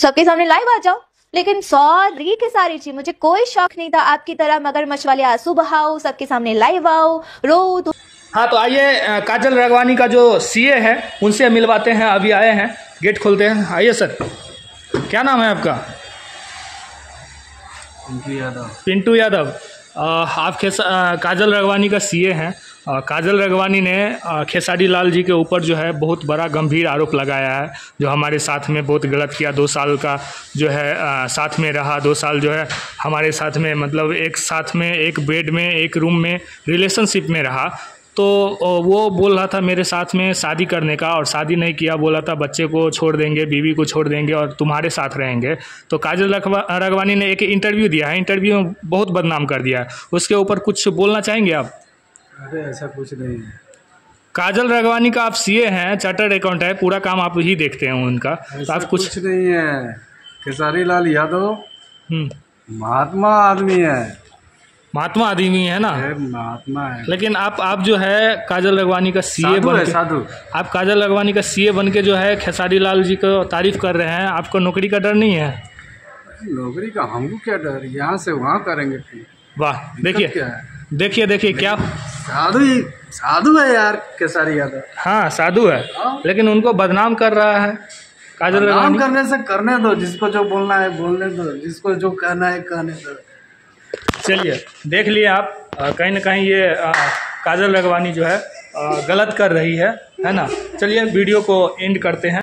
सबके सामने लाइव आ जाओ। लेकिन सॉरी की सारी चीज़ मुझे कोई शौक नहीं था आपकी तरह मगरमच्छ वाले आँसू बहाओ सबके सामने लाइव आओ रो तो हाँ तो आइए काजल रगवानी का जो सीए है उनसे मिलवाते हैं अभी आए हैं गेट खोलते हैं। आइए सर। क्या नाम है आपका? पिंटू यादव। पिंटू यादव। आप खेस काजल रगवानी का सीए हैं। काजल रगवानी ने खेसारी लाल जी के ऊपर जो है बहुत बड़ा गंभीर आरोप लगाया है, जो हमारे साथ में बहुत गलत किया। दो साल का जो है साथ में रहा। दो साल जो है हमारे साथ में मतलब एक साथ में, एक बेड में, एक रूम में रिलेशनशिप में रहा। तो वो बोल रहा था मेरे साथ में शादी करने का और शादी नहीं किया बोला था बच्चे को छोड़ देंगे बीवी को छोड़ देंगे और तुम्हारे साथ रहेंगे। तो काजल रगवानी ने एक इंटरव्यू दिया है इंटरव्यू में बहुत बदनाम कर दिया है। उसके ऊपर कुछ बोलना चाहेंगे आप? अरे ऐसा कुछ नहीं। है काजल रगवानी का आप सीए हैं चार्टर्ड अकाउंट है पूरा काम आप ही देखते हैं उनका। तो आप कुछ, कुछ नहीं है। खेसारी लाल यादव हम्म, महात्मा आदमी है। महात्मा आदमी है ना? महात्मा है। लेकिन आप आप जो है काजल रगवानी का सीए बन के साधु। आप काजल रगवानी का सीए बन के जो है खेसारी लाल जी को तारीफ़ कर रहे हैं आपको नौकरी का डर नहीं है? नौकरी का हमको क्या डर यहाँ से वहाँ करेंगे वाह देखिए। देखिए देखिए क्या साधु ही साधु है यार केसारी यादव। हाँ साधु है। हाँ। लेकिन उनको बदनाम कर रहा है काजल नाम रगवानी करने से करने दो जिसको जो बोलना है बोलने दो जिसको जो कहना है कहने दो। चलिए, देख लिए आप कहीं ना कहीं ये काजल रगवानी जो है गलत कर रही है है ना? चलिए, वीडियो को एंड करते हैं।